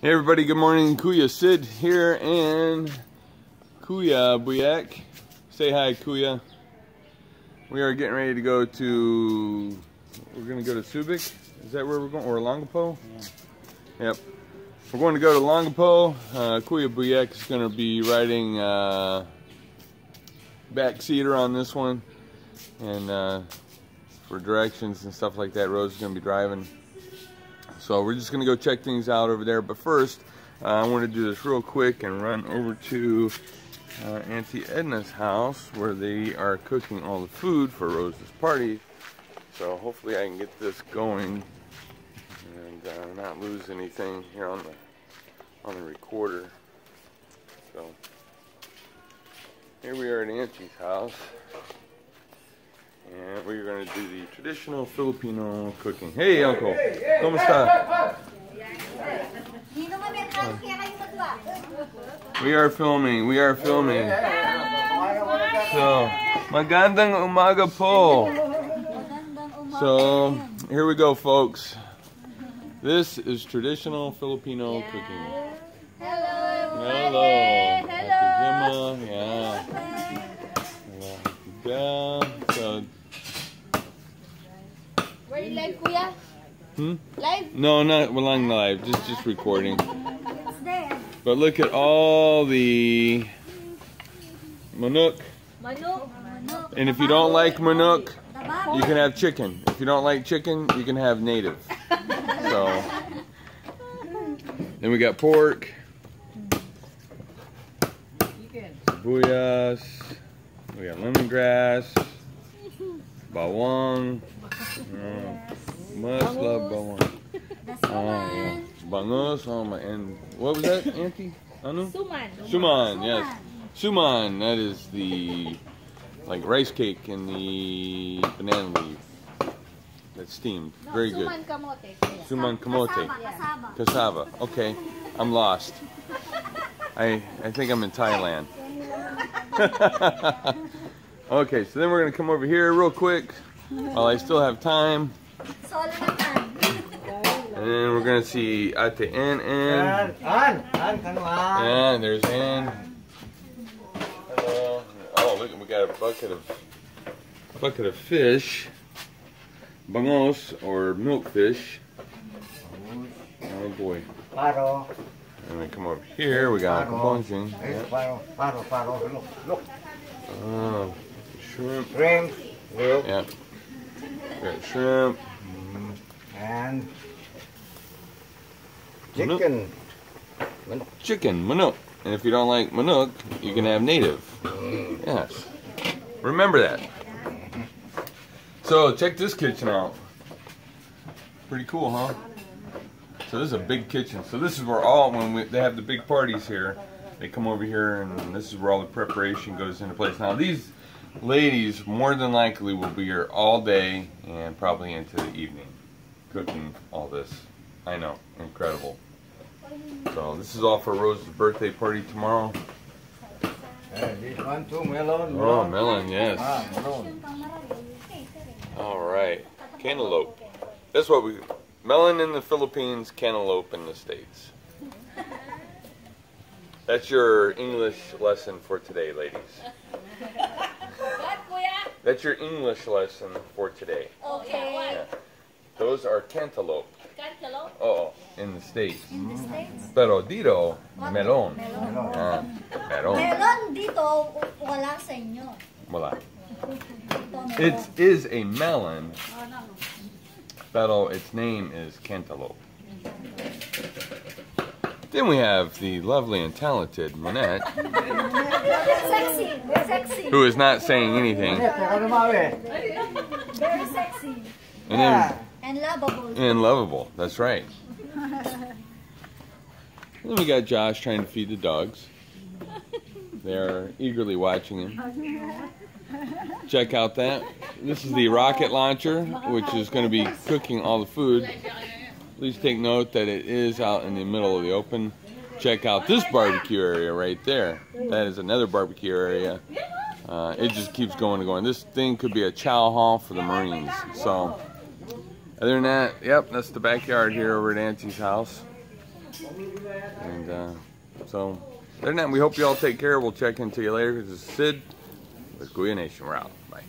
Hey everybody, good morning. Kuya Sid here and Kuya Buyak. Say hi, Kuya. We are getting ready to go to, we're going to go to Subic. Is that where we're going? Or Longapo? Yeah. Yep. We're going to go to Longapo. Uh, Kuya Buyak is going to be riding uh, back seater on this one. And uh, for directions and stuff like that, Rose is going to be driving. So we're just going to go check things out over there. But first, uh, I want to do this real quick and run over to uh, Auntie Edna's house where they are cooking all the food for Rose's party. So hopefully I can get this going and uh, not lose anything here on the on the recorder. So here we are at Auntie's house. And we're going to do the traditional Filipino cooking. Hey, Uncle. We are filming. We are filming. So, magandang umaga po. So, here we go, folks. This is traditional Filipino cooking. Hello. Hello. Hello. Yeah. Yeah. So, Were you live, Kuya? Hmm? Live? No, not walang live. Just just recording. It's there. But look at all the manuk. Manok. And if you don't like manuk, you can have chicken. If you don't like chicken, you can have native. So then we got pork, buyas, we got lemongrass, bawang. Oh, must love bawang. Oh, uh, yeah. Bangos, oh my, and what was that, Auntie? Anu? Suman. Suman, yes. Suman, that is the like rice cake and the banana leaf. That's steamed. Very good. Suman kamote. Suman kamote. Yeah. Cassava. Okay, I'm lost. I I think I'm in Thailand. okay, so then we're gonna come over here real quick while I still have time, Solo naman. And then we're gonna see Ate Ann. An, an. And there's Ann. Hello. Uh, oh, look, we got a bucket of bucket of fish, bangos or milkfish. Oh boy. And we come over here. We got. Look, look. Oh, shrimp. Shrimp. Yeah. Got shrimp. And chicken. Manuk. Chicken, manok. And if you don't like manuk, you can have native. Yes. Remember that. So check this kitchen out. Pretty cool, huh? So this is a big kitchen. So this is where all when we, they have the big parties here, they come over here and this is where all the preparation goes into place. Now these ladies more than likely will be here all day and probably into the evening cooking all this. I know, incredible. So this is all for Rose's birthday party tomorrow. Melon. Oh, melon, yes. Ah, melon. All right, cantaloupe. That's what we melon in the Philippines, cantaloupe in the states. That's your English lesson for today, ladies. What, Kuya? That's your English lesson for today. Okay. Yeah. Those are cantaloupe. Cantaloupe. Oh, in the states. In the States? Pero dito, melon. Melon. Ah, melon. Melon dito, wala sa inyo. Wala. It is a melon, pero its name is cantaloupe. Then we have the lovely and talented Manette, Sexy, sexy, who is not saying anything. Ano, teka lumawi. very sexy. And then And lovable. and lovable. That's right. Then we got Josh trying to feed the dogs. They're eagerly watching him. Check out that. This is the rocket launcher, which is going to be cooking all the food. Please take note that it is out in the middle of the open. Check out this barbecue area right there. That is another barbecue area. Uh, it just keeps going and going. This thing could be a chow hall for the Marines. So, other than that, yep, that's the backyard here over at Auntie's house. And uh, so, other than that, we hope you all take care. We'll check into you later. This is Sid with Kuya Nation. We're out. Bye.